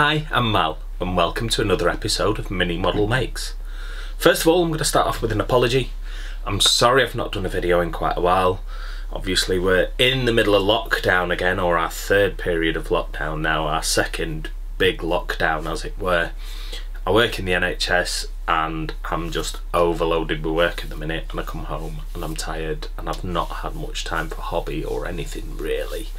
Hi, I'm Mal, and welcome to another episode of Mini Model Makes. First of all, I'm going to start off with an apology. I'm sorry I've not done a video in quite a while. Obviously, we're in the middle of lockdown again, or our third period of lockdown now, our second big lockdown, as it were. I work in the NHS and I'm just overloaded with work at the minute, and I come home and I'm tired, and I've not had much time for hobby or anything really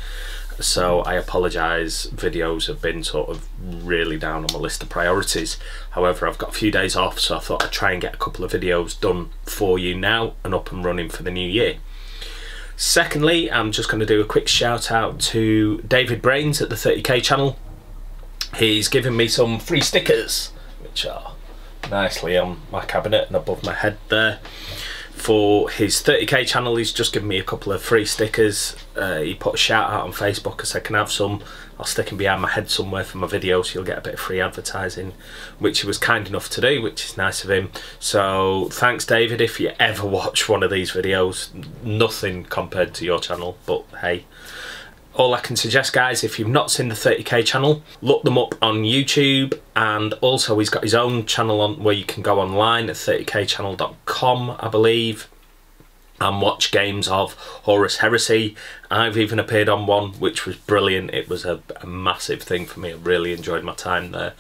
so I apologise videos have been sort of really down on my list of priorities. However I've got a few days off so I thought I'd try and get a couple of videos done for you now and up and running for the new year. Secondly I'm just going to do a quick shout out to David Brains at the 30k channel. He's given me some free stickers which are nicely on my cabinet and above my head there for his 30k channel he's just given me a couple of free stickers. Uh, he put a shout out on facebook I said can I have some? I'll stick them behind my head somewhere for my video so you'll get a bit of free advertising which he was kind enough to do which is nice of him. So thanks David if you ever watch one of these videos. Nothing compared to your channel but hey all I can suggest guys if you've not seen the 30k channel look them up on YouTube and also he's got his own channel on where you can go online at 30kchannel.com I believe and watch games of Horus Heresy. I've even appeared on one which was brilliant. It was a, a, massive thing for me. I really enjoyed my time there.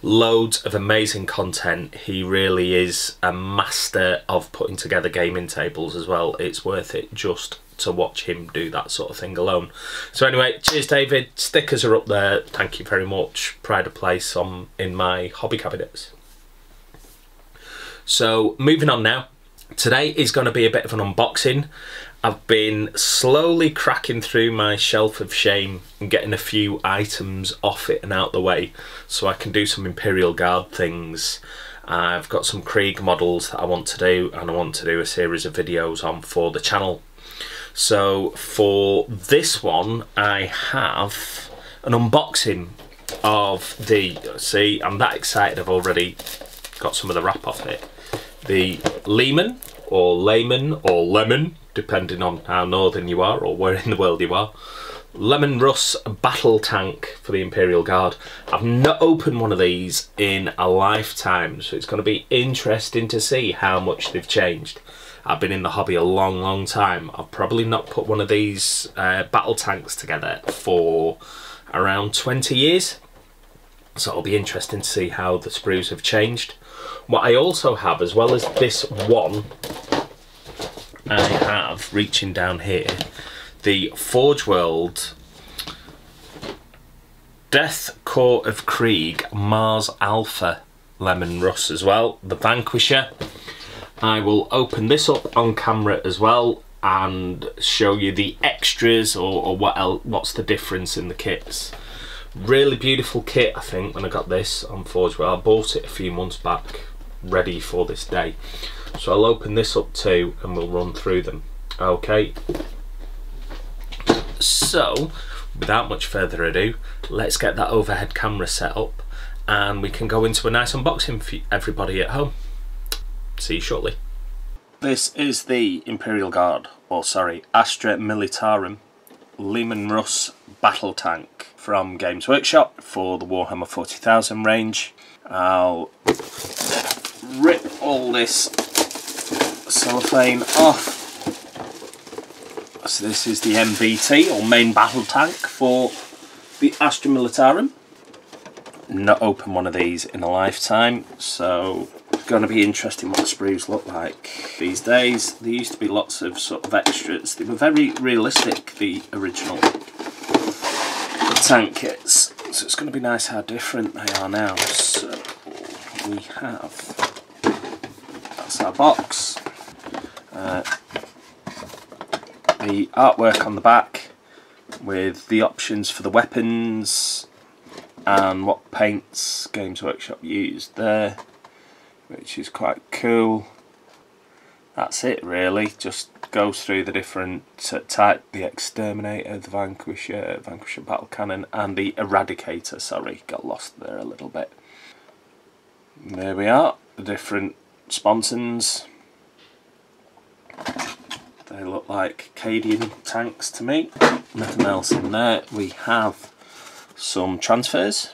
Loads of amazing content. He really is a master of putting together gaming tables as well. It's worth it just to watch him do that sort of thing alone. So anyway, cheers David. Stickers are up there. Thank you very much. Pride of place on in my hobby cabinets. So moving on now. Today is going to be a bit of an unboxing. I've been slowly cracking through my shelf of shame and getting a few items off it and out the way so I can do some Imperial Guard things. I've got some Krieg models that I want to do and I want to do a series of videos on for the channel so for this one, I have an unboxing of the, see, I'm that excited I've already got some of the wrap off it. The Lehman, or Layman, or Lemon, depending on how northern you are or where in the world you are. Lemon Russ battle tank for the Imperial Guard. I've not opened one of these in a lifetime, so it's going to be interesting to see how much they've changed. I've been in the hobby a long, long time. I've probably not put one of these uh, battle tanks together for around 20 years. So it'll be interesting to see how the sprues have changed. What I also have, as well as this one, I have, reaching down here, the Forge World Death Korps of Krieg Mars Alpha Lemon Russ as well. The Vanquisher I will open this up on camera as well and show you the extras or, or what else, what's the difference in the kits. Really beautiful kit I think when I got this on Forge. I bought it a few months back ready for this day. So I'll open this up too and we'll run through them. Okay. So without much further ado let's get that overhead camera set up and we can go into a nice unboxing for everybody at home see you shortly. This is the Imperial Guard, or sorry, Astra Militarum Leman Russ battle tank from Games Workshop for the Warhammer 40,000 range. I'll rip all this cellophane off. So this is the MBT, or main battle tank for the Astra Militarum. Not open one of these in a lifetime, so going to be interesting what the sprues look like these days. There used to be lots of sort of extras. They were very realistic, the original tank kits. So it's going to be nice how different they are now. So we have, that's our box. Uh, the artwork on the back with the options for the weapons and what paints Games Workshop used there which is quite cool. That's it really. Just goes through the different type the exterminator the vanquisher vanquisher battle cannon and the eradicator. Sorry got lost there a little bit. There we are the different sponsons. They look like Cadian tanks to me. Nothing else in there. We have some transfers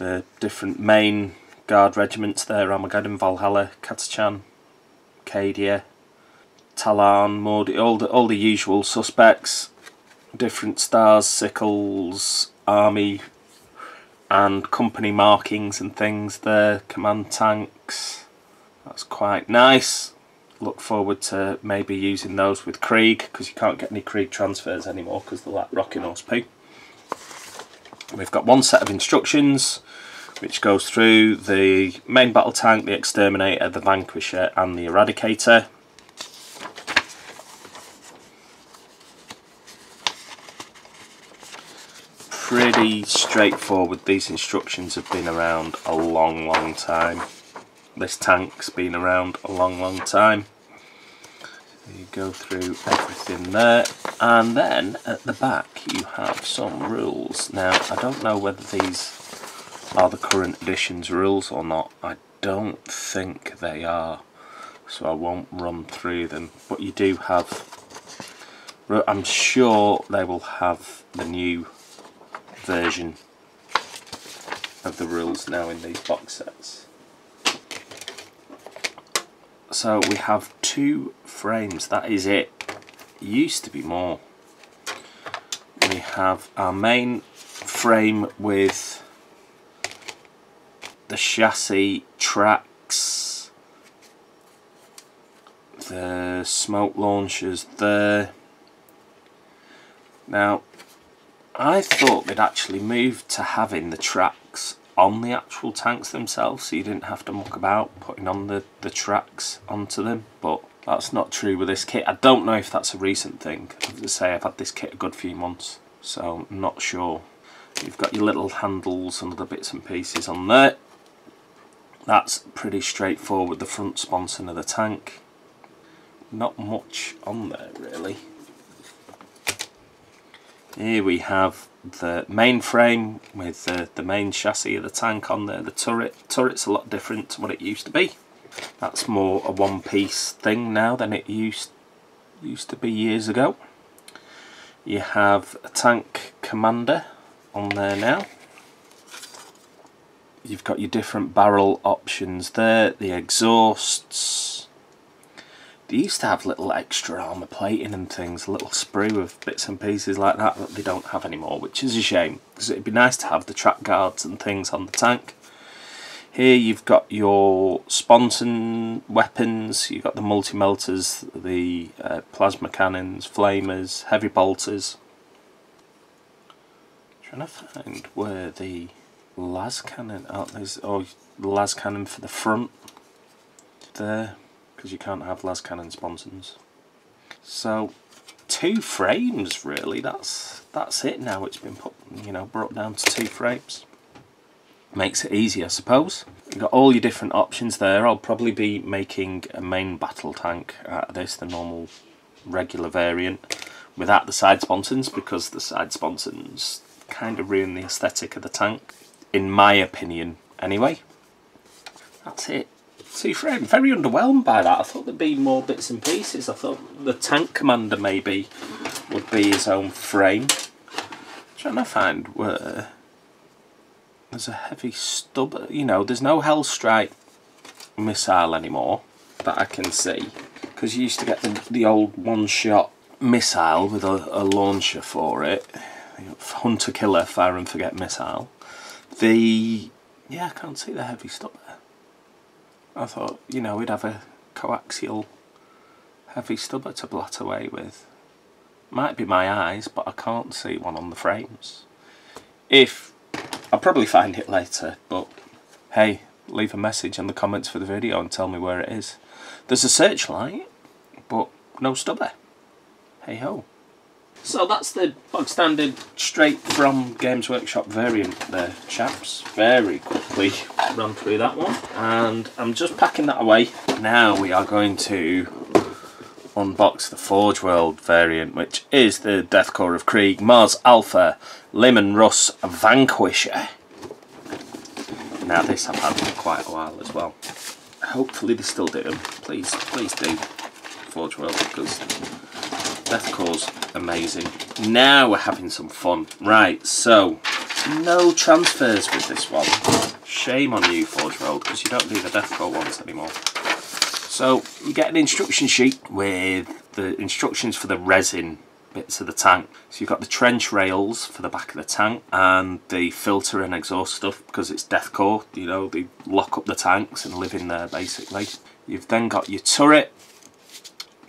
the different main guard regiments there, Armageddon, Valhalla, Catachan, Cadia, Tallarn, Mordi, all the, all the usual suspects, different stars, sickles, army and company markings and things there, command tanks, that's quite nice. Look forward to maybe using those with Krieg because you can't get any Krieg transfers anymore because they're like rocking poo. We've got one set of instructions which goes through the main battle tank, the exterminator, the vanquisher and the eradicator. Pretty straightforward, these instructions have been around a long long time. This tank's been around a long long time. You go through everything there and then at the back you have some rules. Now I don't know whether these are the current edition's rules or not. I don't think they are, so I won't run through them. But you do have, I'm sure they will have the new version of the rules now in these box sets. So we have two frames, that is it. Used to be more. We have our main frame with the chassis tracks, the smoke launchers there. Now, I thought they'd actually moved to having the tracks on the actual tanks themselves so you didn't have to muck about putting on the, the tracks onto them, but that's not true with this kit. I don't know if that's a recent thing. As I say, I've had this kit a good few months, so not sure. You've got your little handles and other bits and pieces on there that's pretty straightforward. The front sponson of the tank. Not much on there really. Here we have the main frame with the, the main chassis of the tank on there. The turret turret's a lot different to what it used to be. That's more a one-piece thing now than it used used to be years ago. You have a tank commander on there now you've got your different barrel options there, the exhausts. They used to have little extra armour plating and things, a little sprue of bits and pieces like that that they don't have anymore, which is a shame, because it'd be nice to have the track guards and things on the tank. Here you've got your sponson weapons, you've got the multi-melters, the uh, plasma cannons, flamers, heavy bolters. trying to find where the las cannon. Oh, there's oh las cannon for the front there because you can't have las cannon sponsons. So two frames really. That's that's it now. It's been put you know brought down to two frames. Makes it easy, I suppose. You've got all your different options there. I'll probably be making a main battle tank out of this, the normal regular variant, without the side sponsons because the side sponsons kind of ruin the aesthetic of the tank in my opinion anyway. That's it. See, Fred, very underwhelmed by that. I thought there'd be more bits and pieces. I thought the tank commander maybe would be his own frame. I'm trying to find where there's a heavy stub. You know, there's no Hellstrike missile anymore that I can see because you used to get the, the old one-shot missile with a, a launcher for it. Hunter Killer Fire and Forget missile. The yeah, I can't see the heavy stop there. I thought, you know, we'd have a coaxial heavy stubber to blot away with. Might be my eyes, but I can't see one on the frames. If, I'll probably find it later, but hey, leave a message in the comments for the video and tell me where it is. There's a searchlight, but no stubber. Hey ho. So that's the bog standard straight from Games Workshop variant there chaps. Very quickly run through that one and I'm just packing that away. Now we are going to unbox the Forge World variant which is the Death Korps of Krieg Mars Alpha Leman Russ Vanquisher. Now this I've had for quite a while as well. Hopefully they still do them. Please, please do Forge World because Death Korps amazing. Now we're having some fun. Right, so no transfers with this one. Shame on you, Forge World, because you don't do the Death Korps ones anymore. So you get an instruction sheet with the instructions for the resin bits of the tank. So you've got the trench rails for the back of the tank and the filter and exhaust stuff because it's Death Korps, you know, they lock up the tanks and live in there basically. You've then got your turret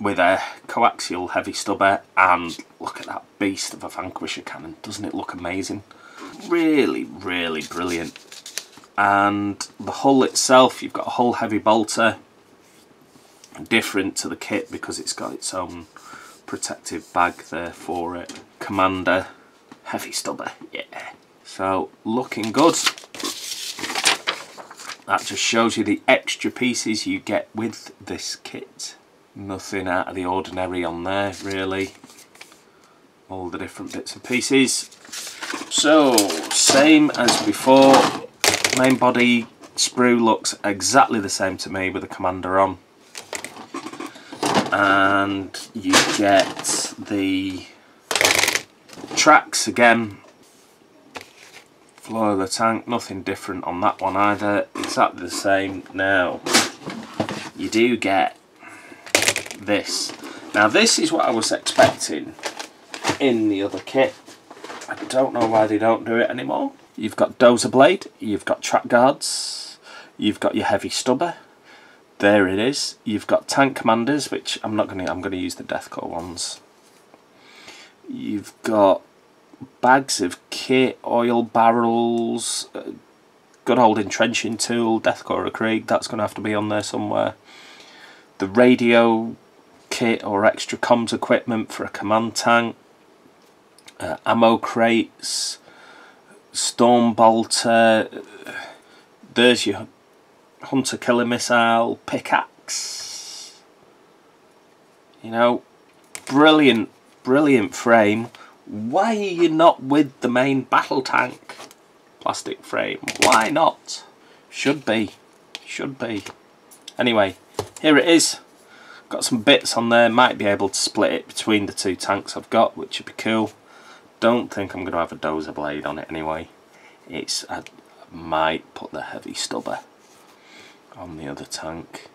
with a coaxial heavy stubber and look at that beast of a vanquisher cannon. Doesn't it look amazing? Really, really brilliant. And the hull itself, you've got a hull heavy bolter, different to the kit because it's got its own protective bag there for it. Commander, heavy stubber, yeah. So looking good. That just shows you the extra pieces you get with this kit. Nothing out of the ordinary on there really. All the different bits and pieces. So, same as before. Main body sprue looks exactly the same to me with the commander on and you get the tracks again floor of the tank nothing different on that one either exactly the same now you do get this now this is what I was expecting in the other kit I don't know why they don't do it anymore you've got dozer blade you've got track guards you've got your heavy stubber there it is. You've got tank commanders, which I'm not going to. I'm going to use the Death Korps ones. You've got bags of kit, oil barrels, uh, good old entrenching tool, Death Korps or Krieg. That's going to have to be on there somewhere. The radio kit or extra comms equipment for a command tank. Uh, ammo crates, storm bolter. There's your hunter killer missile, pickaxe. You know, brilliant, brilliant frame. Why are you not with the main battle tank plastic frame? Why not? Should be, should be. Anyway, here it is. Got some bits on there, might be able to split it between the two tanks I've got, which would be cool. Don't think I'm going to have a dozer blade on it anyway. It's I might put the heavy stubber on the other tank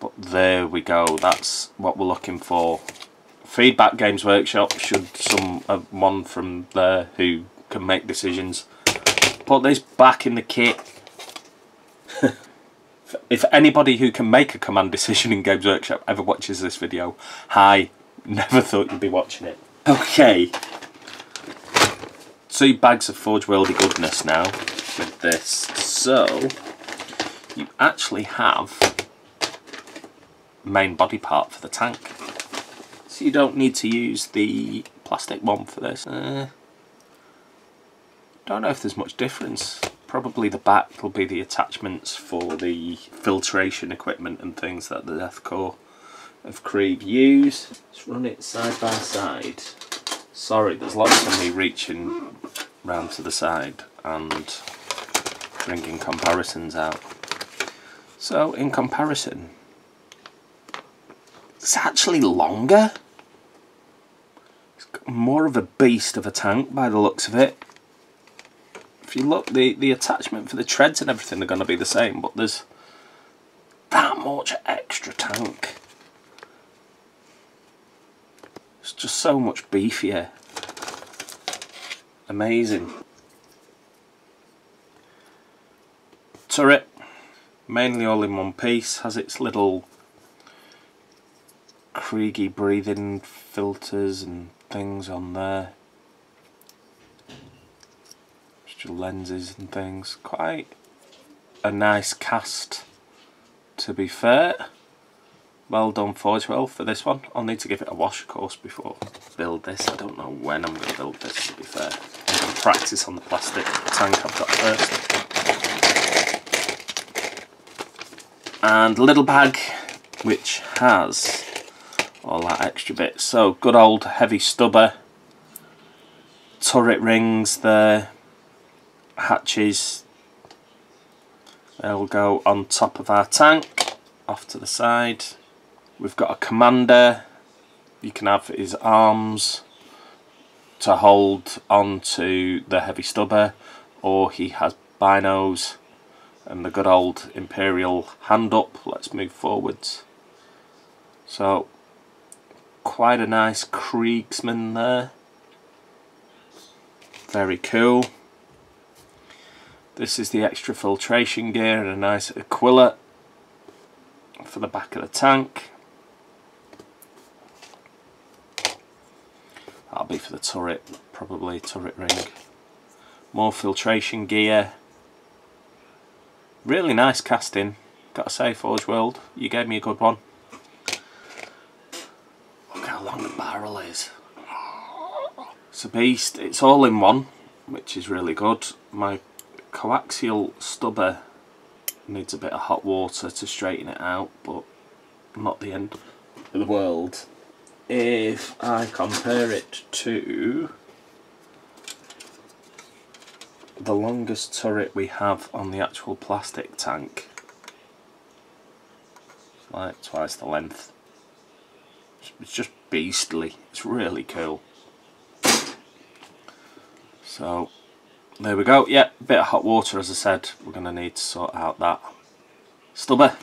but there we go that's what we're looking for feedback games workshop should some uh, one from there who can make decisions put this back in the kit if anybody who can make a command decision in games workshop ever watches this video hi never thought you'd be watching it okay two bags of forge worldy goodness now with this so you actually have main body part for the tank. So you don't need to use the plastic one for this. Uh, don't know if there's much difference. Probably the back will be the attachments for the filtration equipment and things that the Death Korps of Krieg use. Let's run it side by side. Sorry, there's lots of me reaching round to the side and bringing comparisons out. So in comparison, it's actually longer. It's more of a beast of a tank by the looks of it. If you look, the, the attachment for the treads and everything are going to be the same, but there's that much extra tank. It's just so much beefier. Amazing. Turret mainly all in one piece, has its little Kriegy breathing filters and things on there. Extra lenses and things. Quite a nice cast to be fair. Well done Forge World for this one. I'll need to give it a wash of course before I build this. I don't know when I'm going to build this to be fair. I'm going to practice on the plastic tank I've got first. and little bag which has all that extra bit so good old heavy stubber turret rings there hatches. They'll go on top of our tank off to the side. We've got a commander. You can have his arms to hold onto the heavy stubber or he has binos and the good old imperial hand up. Let's move forwards. So quite a nice Kriegsmann there. Very cool this is the extra filtration gear and a nice Aquila for the back of the tank. That'll be for the turret probably turret ring. More filtration gear. Really nice casting. Gotta say Forge World you gave me a good one. Look how long the barrel is. It's a beast. It's all in one which is really good. My coaxial stubber needs a bit of hot water to straighten it out but not the end of the world. If I compare it to the longest turret we have on the actual plastic tank like twice the length it's just beastly. It's really cool. So there we go. Yeah bit of hot water as I said. We're gonna need to sort out that. Stubber.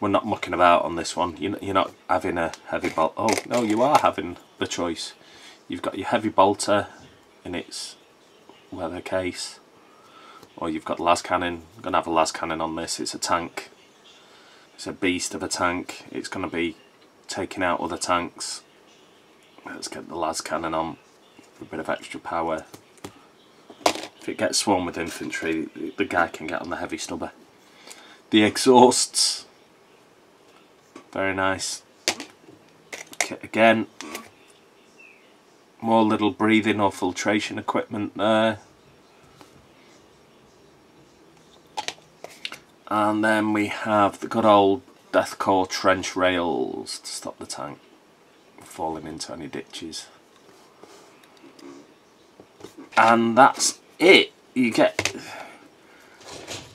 We're not mucking about on this one. You're not having a heavy bolt oh no you are having the choice. You've got your heavy bolter in its leather case or you've got las cannon. I'm gonna have a las cannon on this. It's a tank. It's a beast of a tank. It's gonna be taking out other tanks. Let's get the las cannon on a bit of extra power. If it gets swarmed with infantry the guy can get on the heavy stubber the exhausts. Very nice. Kit again. More little breathing or filtration equipment there. And then we have the good old Death Korps trench rails to stop the tank falling into any ditches. And that's it. You get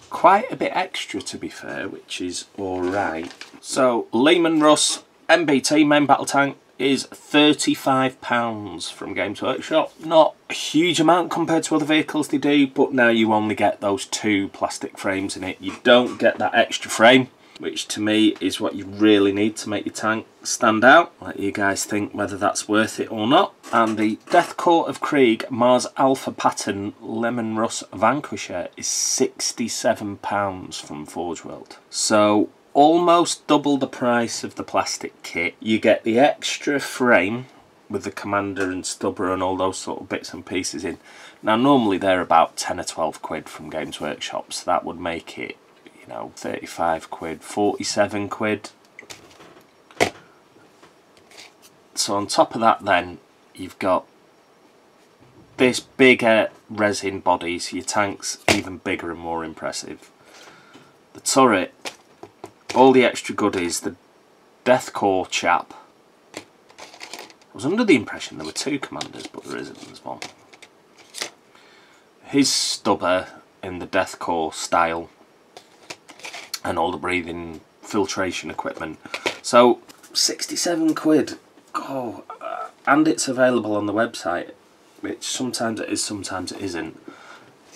quite a bit extra to be fair, which is alright. So Leman Russ MBT main battle tank is £35 from Games Workshop. Not a huge amount compared to other vehicles they do, but now you only get those two plastic frames in it. You don't get that extra frame, which to me is what you really need to make your tank stand out. Let you guys think whether that's worth it or not. And the Death Korps of Krieg Mars Alpha Pattern Lemon Russ Vanquisher is £67 from Forge World. So almost double the price of the plastic kit. You get the extra frame with the commander and stubber and all those sort of bits and pieces in. Now normally they're about 10 or 12 quid from Games Workshop, so that would make it, know, 35 quid, 47 quid. So on top of that then, you've got this bigger resin body, so your tank's even bigger and more impressive. The turret all the extra goodies, the Death Korps chap. I was under the impression there were two commanders, but there isn't, there's one. His stubber in the Death Korps style and all the breathing filtration equipment. So, 67 quid. Oh, uh, and it's available on the website, which sometimes it is, sometimes it isn't.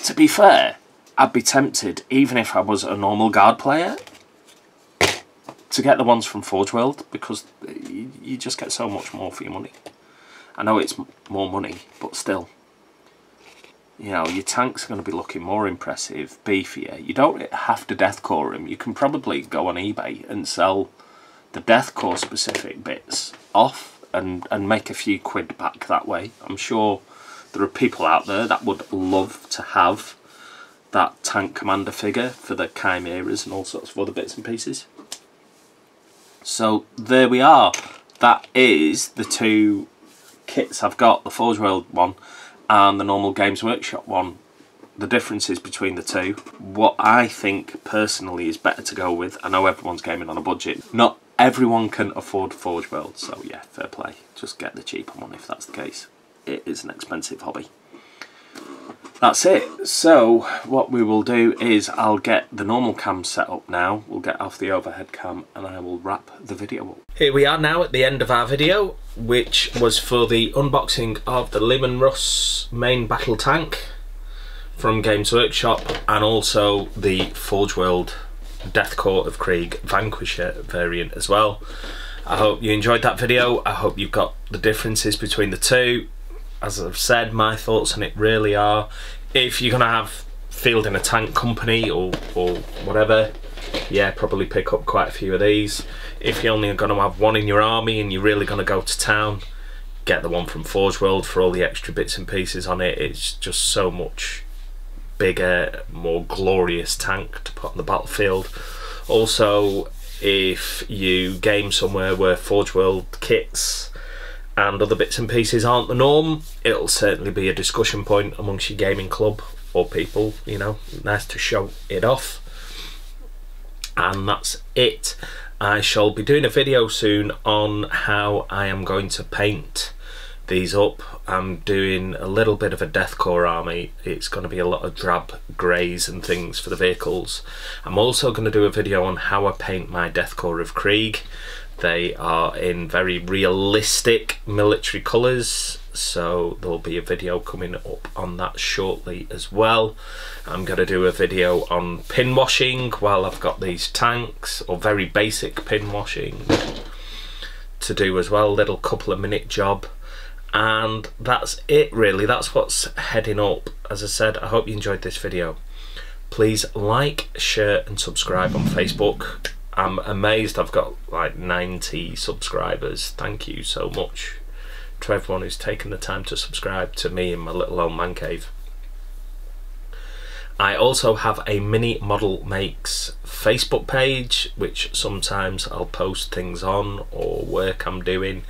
To be fair, I'd be tempted, even if I was a normal guard player, to get the ones from Forge World because you, you just get so much more for your money. I know it's more money, but still. You know, your tank's are going to be looking more impressive, beefier. You don't have to Death Korps them. You can probably go on eBay and sell the Death Korps specific bits off and, and make a few quid back that way. I'm sure there are people out there that would love to have that tank commander figure for the chimeras and all sorts of other bits and pieces. So there we are. That is the two kits I've got, the Forge World one and the normal Games Workshop one. The differences between the two. What I think personally is better to go with. I know everyone's gaming on a budget. Not everyone can afford Forge World, so yeah, fair play. Just get the cheaper one if that's the case. It is an expensive hobby. That's it. So what we will do is I'll get the normal cam set up now. We'll get off the overhead cam and I will wrap the video up. Here we are now at the end of our video, which was for the unboxing of the Leman Russ main battle tank from Games Workshop and also the Forge World Death Korps of Krieg Vanquisher variant as well. I hope you enjoyed that video. I hope you've got the differences between the two. As I've said, my thoughts on it really are, if you're going to have field in a tank company or, or whatever, yeah, probably pick up quite a few of these. If you're only going to have one in your army and you're really going to go to town, get the one from Forge World for all the extra bits and pieces on it. It's just so much bigger, more glorious tank to put on the battlefield. Also, if you game somewhere where Forge World kits and other bits and pieces aren't the norm, it'll certainly be a discussion point amongst your gaming club or people, you know, nice to show it off. And that's it. I shall be doing a video soon on how I am going to paint these up. I'm doing a little bit of a Death Korps army. It's going to be a lot of drab greys and things for the vehicles. I'm also going to do a video on how I paint my Death Korps of Krieg. They are in very realistic military colours so there'll be a video coming up on that shortly as well. I'm going to do a video on pin washing while I've got these tanks or very basic pin washing to do as well, little couple of minute job. And that's it really. That's what's heading up. As I said I hope you enjoyed this video. Please like share and subscribe on Facebook I'm amazed I've got like 90 subscribers. Thank you so much to everyone who's taken the time to subscribe to me in my little old man cave. I also have a Mini Model Makes Facebook page which sometimes I'll post things on or work I'm doing.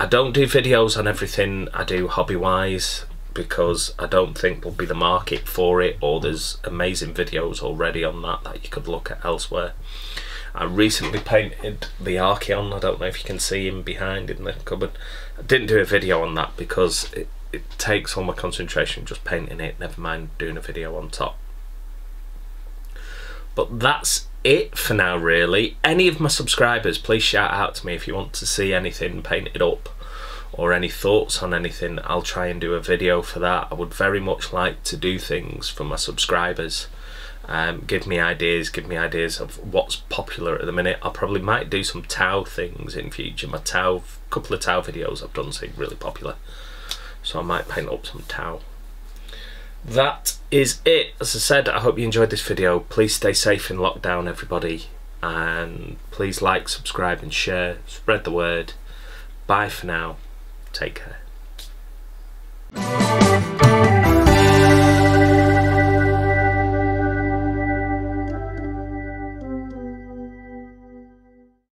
I don't do videos on everything. I do hobby-wise because I don't think there'll be the market for it or there's amazing videos already on that that you could look at elsewhere. I recently painted the Archaon. I don't know if you can see him behind in the cupboard. I didn't do a video on that because it, it takes all my concentration just painting it, never mind doing a video on top. But that's it for now really. Any of my subscribers, please shout out to me if you want to see anything painted up or any thoughts on anything. I'll try and do a video for that. I would very much like to do things for my subscribers. Um, give me ideas, give me ideas of what's popular at the minute. I probably might do some Tau things in future. My Tau, couple of Tau videos I've done seem really popular. So I might paint up some Tau that is it. As I said, I hope you enjoyed this video. Please stay safe in lockdown, everybody. And please like, subscribe and share. Spread the word. Bye for now. Take care.